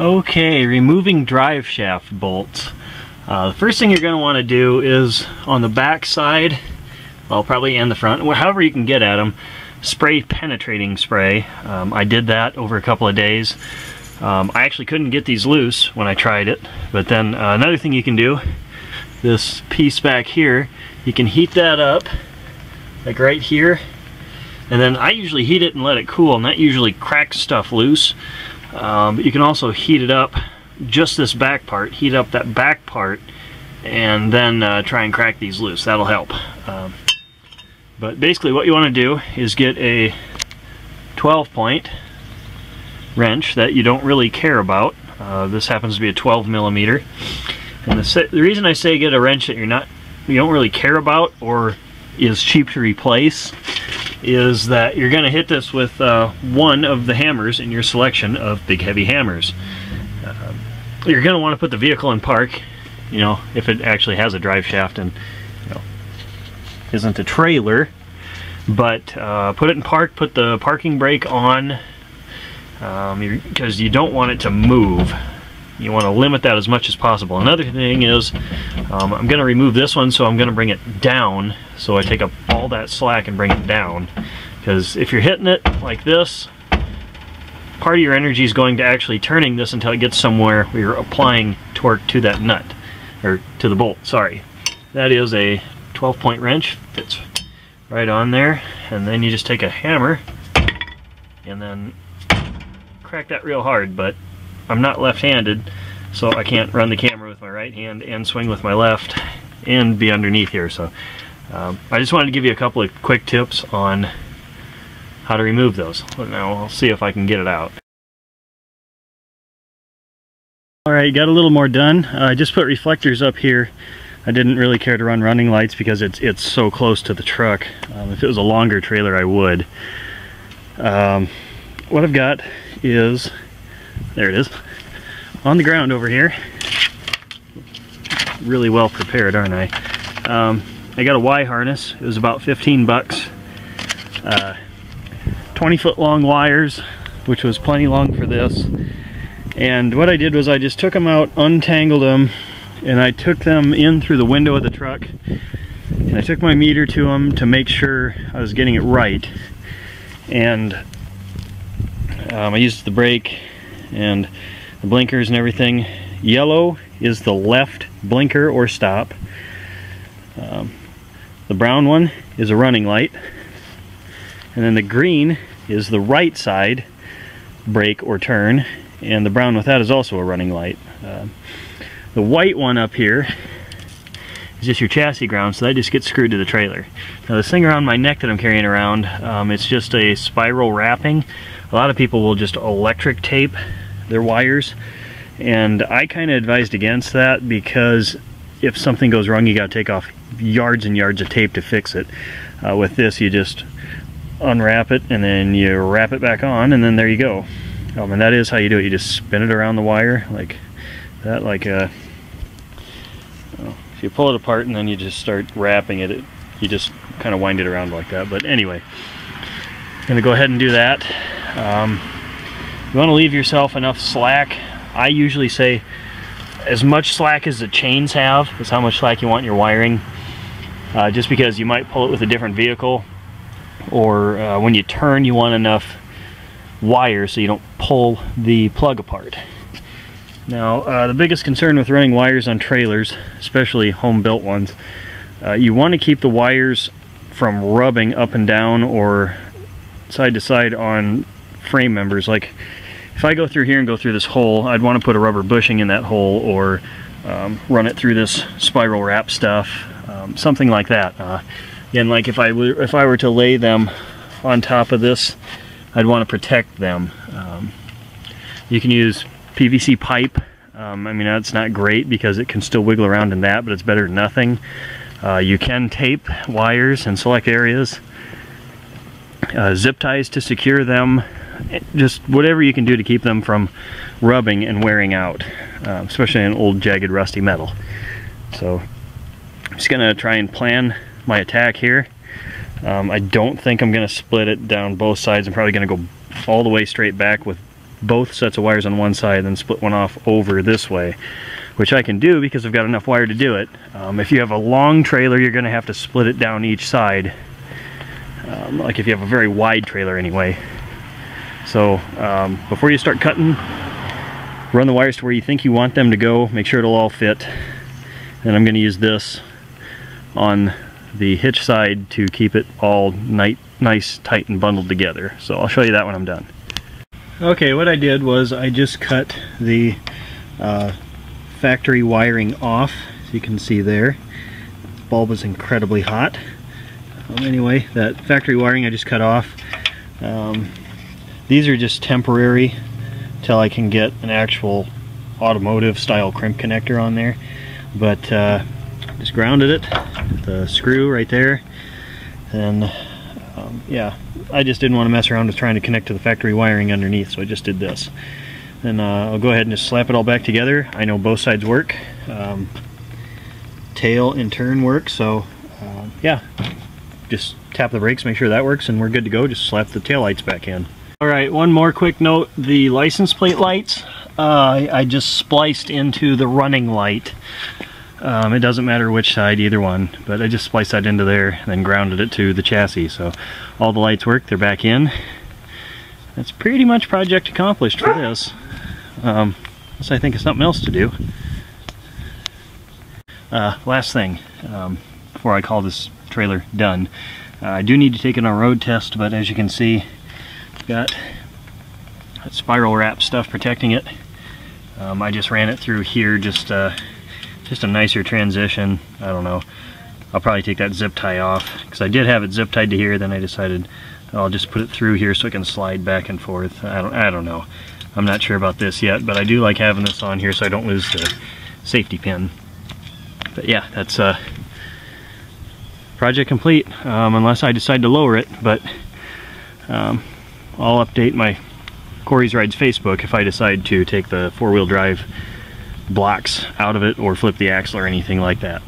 Okay, removing drive shaft bolts. Uh, the first thing you're going to want to do is on the back side, well probably and the front, however you can get at them, spray penetrating spray. Um, I did that over a couple of days. Um, I actually couldn't get these loose when I tried it, but then uh, another thing you can do, this piece back here, you can heat that up, like right here, and then I usually heat it and let it cool, and that usually cracks stuff loose. Um, but you can also heat it up, just this back part, heat up that back part, and then uh, try and crack these loose. That'll help. Um, but basically what you want to do is get a 12 point wrench that you don't really care about. Uh, this happens to be a 12 millimeter. And the, the reason I say get a wrench that you're not, you don't really care about or is cheap to replace is that you're going to hit this with uh, one of the hammers in your selection of big heavy hammers. Uh, you're going to want to put the vehicle in park, you know, if it actually has a drive shaft and you know, isn't a trailer. But uh, put it in park, put the parking brake on, because um, you don't want it to move. You want to limit that as much as possible. Another thing is, um, I'm going to remove this one, so I'm going to bring it down. So I take up all that slack and bring it down. Because if you're hitting it like this, part of your energy is going to actually turning this until it gets somewhere where you're applying torque to that nut, or to the bolt, sorry. That is a 12 point wrench, fits right on there, and then you just take a hammer and then crack that real hard, but I'm not left-handed, so I can't run the camera with my right hand and swing with my left and be underneath here. So um, I just wanted to give you a couple of quick tips on how to remove those. Now I'll see if I can get it out. Alright, got a little more done. Uh, I just put reflectors up here. I didn't really care to run running lights because it's it's so close to the truck. Um, if it was a longer trailer, I would. Um, what I've got is there it is. On the ground over here. Really well prepared, aren't I? Um, I got a Y harness. It was about 15 bucks. Uh, 20 foot long wires, which was plenty long for this. And what I did was I just took them out, untangled them, and I took them in through the window of the truck. And I took my meter to them to make sure I was getting it right. And um, I used the brake and the blinkers and everything. Yellow is the left blinker or stop. Um, the brown one is a running light. And then the green is the right side brake or turn. And the brown with that is also a running light. Uh, the white one up here is just your chassis ground, so that just gets screwed to the trailer. Now this thing around my neck that I'm carrying around, um, it's just a spiral wrapping. A lot of people will just electric tape their wires and I kind of advised against that because if something goes wrong you got to take off yards and yards of tape to fix it. Uh, with this you just unwrap it and then you wrap it back on and then there you go. Um, and that is how you do it. You just spin it around the wire like that like a uh, if you pull it apart and then you just start wrapping it, it you just kind of wind it around like that. But anyway, I'm gonna go ahead and do that. Um, you want to leave yourself enough slack. I usually say as much slack as the chains have is how much slack you want in your wiring. Uh, just because you might pull it with a different vehicle or uh, when you turn you want enough wire so you don't pull the plug apart. Now uh, the biggest concern with running wires on trailers, especially home built ones, uh, you want to keep the wires from rubbing up and down or side to side on frame members like if I go through here and go through this hole, I'd want to put a rubber bushing in that hole or um, run it through this spiral wrap stuff, um, something like that. Uh, and like if I, if I were to lay them on top of this, I'd want to protect them. Um, you can use PVC pipe. Um, I mean, that's not great because it can still wiggle around in that, but it's better than nothing. Uh, you can tape wires in select areas. Uh, zip ties to secure them just whatever you can do to keep them from rubbing and wearing out, uh, especially in old jagged rusty metal. So I'm just gonna try and plan my attack here. Um, I don't think I'm gonna split it down both sides. I'm probably gonna go all the way straight back with both sets of wires on one side, then split one off over this way, which I can do because I've got enough wire to do it. Um, if you have a long trailer, you're to have to split it down each side, um, like if you have a very wide trailer anyway. So um, before you start cutting, run the wires to where you think you want them to go, make sure it'll all fit. And I'm going to use this on the hitch side to keep it all nice, tight, and bundled together. So I'll show you that when I'm done. Okay, what I did was I just cut the uh, factory wiring off, as you can see there. The bulb is incredibly hot. Um, anyway, that factory wiring I just cut off. Um, these are just temporary till I can get an actual automotive style crimp connector on there. But uh, just grounded it, with the screw right there, and um, yeah, I just didn't want to mess around with trying to connect to the factory wiring underneath, so I just did this. And uh, I'll go ahead and just slap it all back together. I know both sides work. Um, tail and turn work, so uh, yeah, just tap the brakes, make sure that works, and we're good to go. Just slap the tail lights back in. All right, one more quick note. The license plate lights, uh, I just spliced into the running light. Um, it doesn't matter which side, either one, but I just spliced that into there and then grounded it to the chassis. So all the lights work, they're back in. That's pretty much project accomplished for this. Um, unless I think of something else to do. Uh, last thing, um, before I call this trailer done. Uh, I do need to take it on a road test, but as you can see, got that spiral wrap stuff protecting it. Um, I just ran it through here just uh, just a nicer transition. I don't know. I'll probably take that zip tie off because I did have it zip tied to here. Then I decided I'll just put it through here so it can slide back and forth. I don't, I don't know. I'm not sure about this yet, but I do like having this on here so I don't lose the safety pin. But yeah, that's uh, project complete, um, unless I decide to lower it. But um, I'll update my Kory's Rides Facebook if I decide to take the four-wheel drive blocks out of it or flip the axle or anything like that.